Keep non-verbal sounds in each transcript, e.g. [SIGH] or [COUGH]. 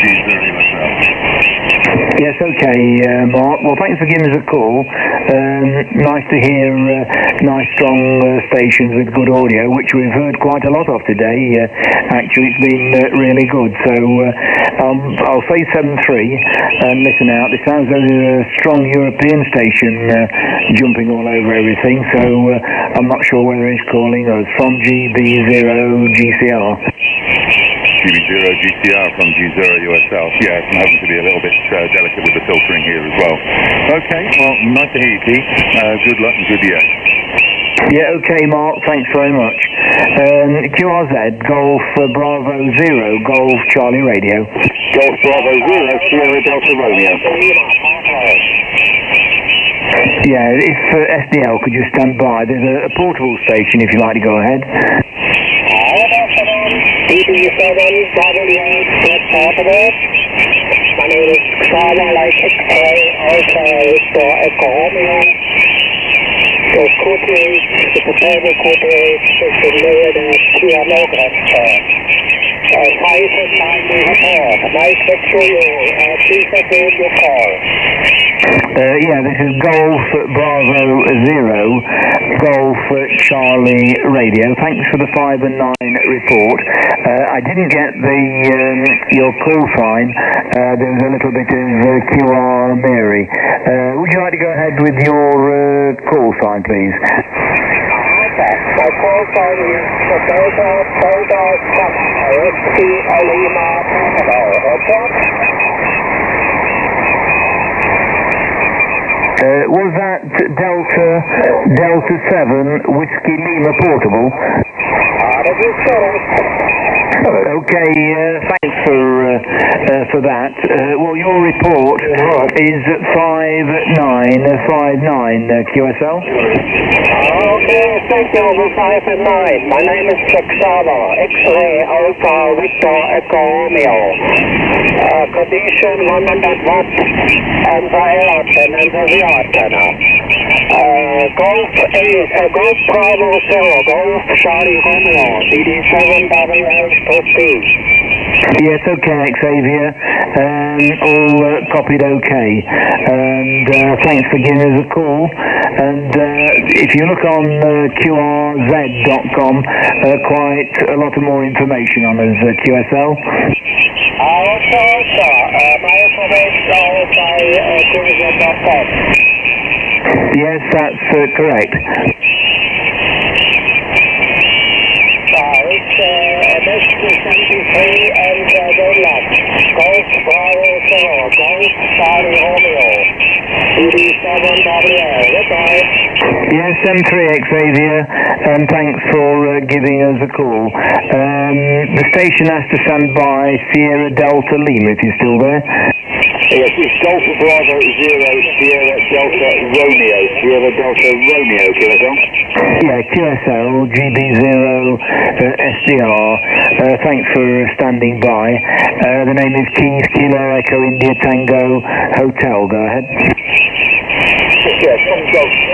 G0 myself. Yes, okay, uh, Mark. Well, thanks for giving us a call. Um, nice to hear uh, nice, strong uh, stations with good audio, which we've heard quite a lot of today. Uh, actually, it's been uh, really good. So uh, um, I'll say 7-3 and listen out. It sounds like a strong European station jumping all over everything, so I'm not sure whether it's calling us from GB0GCR. GB0 GCR from G0 USL. Yes, I'm having to be a little bit uh, delicate with the filtering here as well. Okay, well, nice to hear you, Keith. Uh, good luck and good year. Yeah, okay, Mark. Thanks very much. Um, QRZ, Golf uh, Bravo Zero, Golf Charlie Radio. Golf Bravo Zero, Sierra Delta Romeo. Yeah, if uh, SDL could just stand by, there's a, a portable station if you'd like to go ahead. My name is Trauma like X-ray, okay, for Echo the potato corporate, is the lower 94, nice you. Please your call. Uh, yeah, this is Golf Bravo Zero, Golf Charlie Radio. Thanks for the five and nine report. Uh, I didn't get the um, your call sign. Uh, there was a little bit of uh, QR Mary. Uh, would you like to go ahead with your uh, call sign, please? My call sign is? Uh, was that Delta Delta Seven Whiskey Lima Portable? That is correct. Okay, uh, thanks for uh, uh, for that. Uh, well, your report is five nine five nine uh, QSL. Okay, thank you five and nine. My name is Texava, X-ray Alpha Victor Echo Romeo. Uh, condition 100 watt and the air antenna and the rear antenna. Uh, Golf A, uh, Golf Bravo Zero, Golf Charlie Romeo, DD7 WH Yes, okay, Xavier. Um, all uh, copied okay. And uh, thanks for giving us a call. And uh, if you look on uh, QRZ.com, uh, quite a lot of more information on us, uh, QSL. Also, also, uh, my information is by uh, tourism.com. Yes, that's uh, correct. It's uh, 73 and uh, go left. Golf Bravo Zero, Golf Charlie Romeo, CD7WL. Goodbye. Yes, M3 Xavier, and thanks for uh, giving us a call. Um, the station has to stand by Sierra Delta Lima if you're still there. Yes, it's Golf Bravo Zero, Sierra Delta Romeo. Sierra Delta Romeo, QSL. Yeah, QSL, GB0, uh, SDR. Uh, thanks for standing by. Uh, the name is Keith Kilo Echo India Tango Hotel. Go ahead. Yes,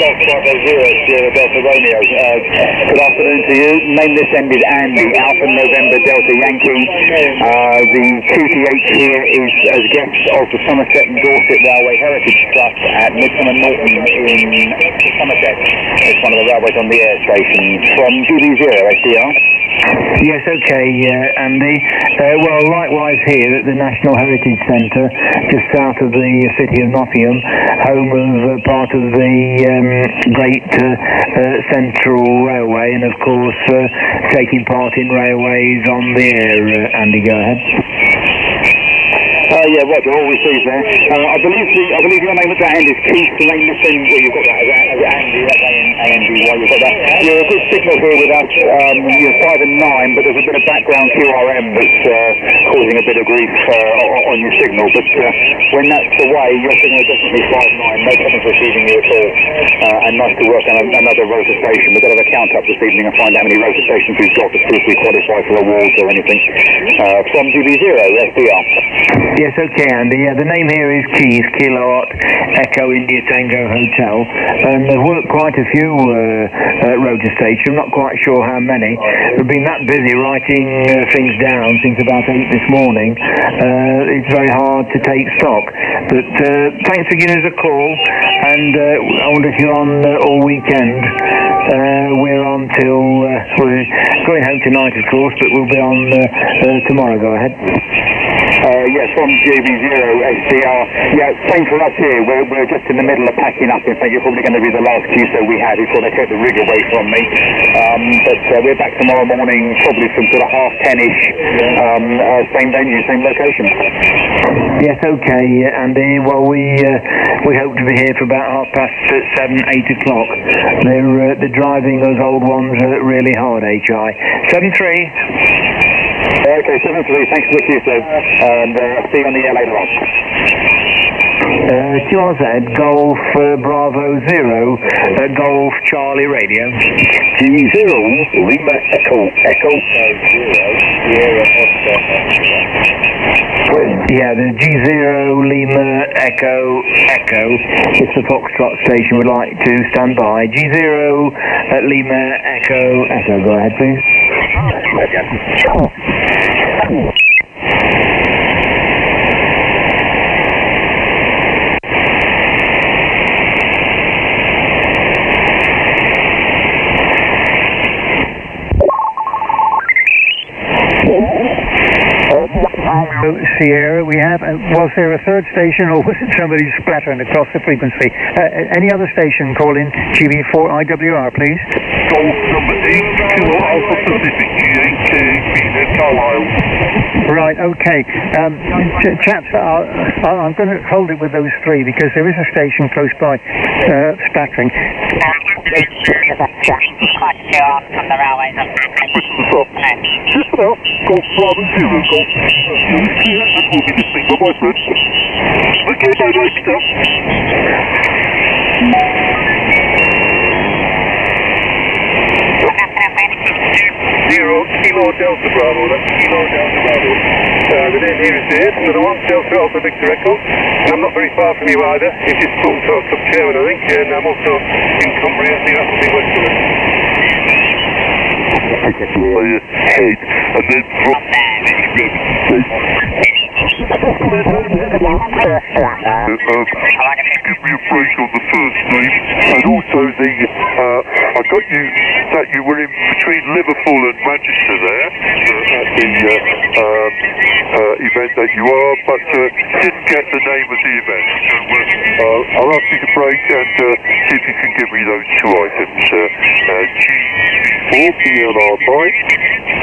Zero, Sierra Delta Romeo. Uh, good afternoon to you. Name this end is Andy, Alpha November Delta Yankee. Uh, the QTH here is as guests of the Somerset and Dorset Railway Heritage Trust at Midsomer Norton in Somerset. It's one of the railways on the air station from GB0, SDR. Yes, okay, uh, Andy. Uh, well, likewise here at the National Heritage Centre, just south of the city of Nottingham, home of uh, part of the um, Great uh, uh, Central Railway, and of course uh, taking part in railways on the air. Andy, go ahead. Uh, yeah, Roger, all received there. Uh, I believe the, I believe your name at that end is Keith. This well, you've got that as, as Andy, that's A-N-D-Y, you've got that. You're a good signal here with us. Um, you're 5 and 9, but there's a bit of background QRM that's uh, causing a bit of grief uh, on, your signal. But uh, when that's away, your signal is definitely 5 9. No problems receiving you at all. Uh, and nice to work on another rotor station. We've got to have a count up this evening and find out how many rotor stations we've got to see if we qualify for awards or anything. Uh, from GB0, SDR. Yes, okay, Andy. Yeah, the name here is Keys, Kilo Art Echo India Tango Hotel. And they've worked quite a few uh, uh, stations, I'm not quite sure how many. We've been that busy writing uh, things down since about 8 this morning. Uh, it's very hard to take stock. But uh, thanks for giving us a call. And uh, I wonder if you're on uh, all weekend. Uh, we're on till, uh, we're going home tonight, of course, but we'll be on uh, uh, tomorrow. Go ahead. Yes, from JB0 HDR. Yeah, same for us here. We're, we're just in the middle of packing up. In fact, you're probably going to be the last QSO we had before they take the rig away from me. Um, but uh, we're back tomorrow morning, probably from sort of half ten-ish. Um, uh, same venue, same location. Yes, okay, Andy. Well, we uh, we hope to be here for about half past seven, eight o'clock. They're uh, they're driving those old ones uh, really hard. HI seven three. Okay, 7-3, thanks for the QSO. And uh, see you on the air later on. Uh, QRZ Golf uh, Bravo Zero uh, Golf Charlie Radio. G0, Lima Echo, Echo. Yeah, the G0 Lima Echo Echo. If the Foxtrot station would like to stand by. G0 uh, Lima Echo Echo. Go ahead, please. Sierra, we have. Uh, was there a third station, or was it somebody splattering across the frequency? Uh, any other station call in GB4IWR, please? Golf number 8, Kilo Alpha Pacific, G8, Beta Carlisle. Right, okay. Um, ch- chaps, I'll, I'm going to hold it with those three because there is a station close by uh, splattering. Zero, Kilo Delta Bravo, that's Kilo Delta Bravo. Uh, the name here is Dave, so the one Delta Alpha Victor Echo. And I'm not very far from you either. You've just to our club chairman, I think, and I'm also in Cumbria, so you have to be west of us. Pick up your head, and then drop um, give me a break on the first name, and also the, uh, I got you that you were in between Liverpool and Manchester there, uh, at the uh, uh, event that you are, but uh, didn't get the name of the event. Uh, uh, I'll ask you to break and uh, see if you can give me those two items. Uh, uh, G4 PLR5.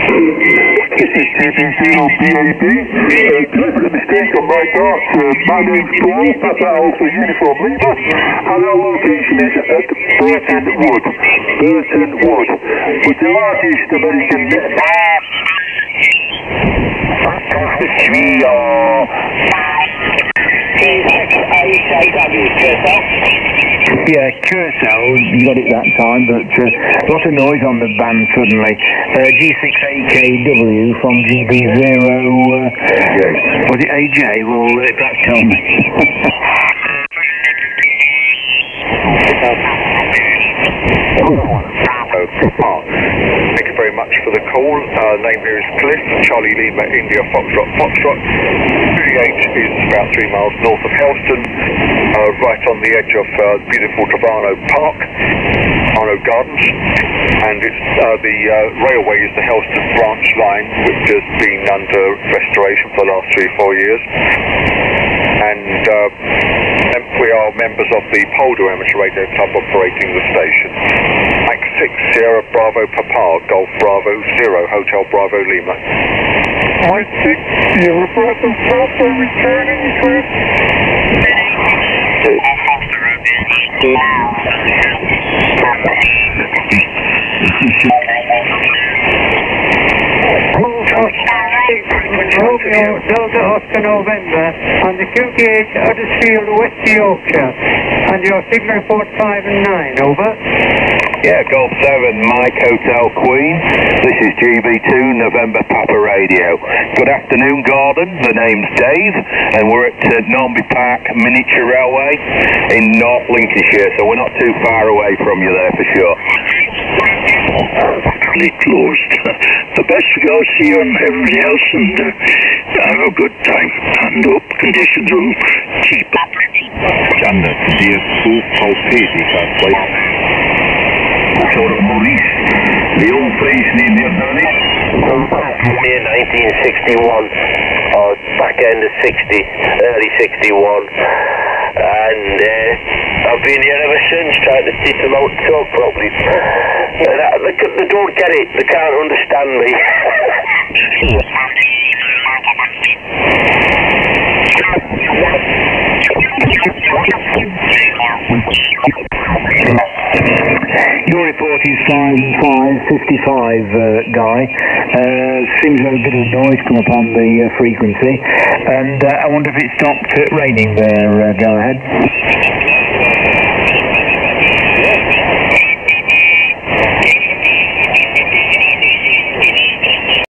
This is GB0BAB. Uh, deliberate mistake on my part. Uh, my name's Paul, Papa Alpha Uniform Lima, and our location is at Burton Wood. Burtonwood. With the largest American... We are... Yeah, Curacao, you got it that time, but uh, a lot of noise on the band suddenly. Uh, G6AKW from GB0, uh, was it AJ? Well, uh, that tell me. [LAUGHS] Thank you much for the call. Uh, name here is Cliff, Charlie Lima, India, Foxtrot, Foxtrot. 38 is about three miles north of Helston, uh, right on the edge of uh, beautiful Trevarno Park, Arno Gardens. And it's uh, the uh, railway is the Helston branch line, which has been under restoration for the last three, four years. And uh, we are members of the Poldhu Amateur Radio Club operating the station. Mike 6 Sierra Bravo Papa, Golf Bravo Zero, Hotel Bravo Lima. Mike 6 Sierra Bravo Papa, returning, sir. Romeo Delta Oscar November on the QTH Huddersfield, West Yorkshire. And your signal report 5 and 9, over. Yeah, Golf 7, Mike Hotel Queen. This is GB2 November Papa Radio. Good afternoon, Gordon. The name's Dave, and we're at uh, Normanby Park Miniature Railway in North Lincolnshire, so we're not too far away from you there for sure. Actually closed. [LAUGHS] the best to go see you and everybody else and uh, have a good time. And hope conditions will keep up. Standard, dear School Palpati, Voor Maurice, Leon Vrees neemt meer dan ik. Year 1961, or back end of 60, early 61. And uh, I've been here ever since trying to teach them how to talk properly. Uh, they, they don't get it, they can't understand me. [LAUGHS] Your report is 5555, uh, Guy. Uh, seems a bit of noise come up on the uh, frequency. And uh, I wonder if it stopped raining there. Uh, go ahead.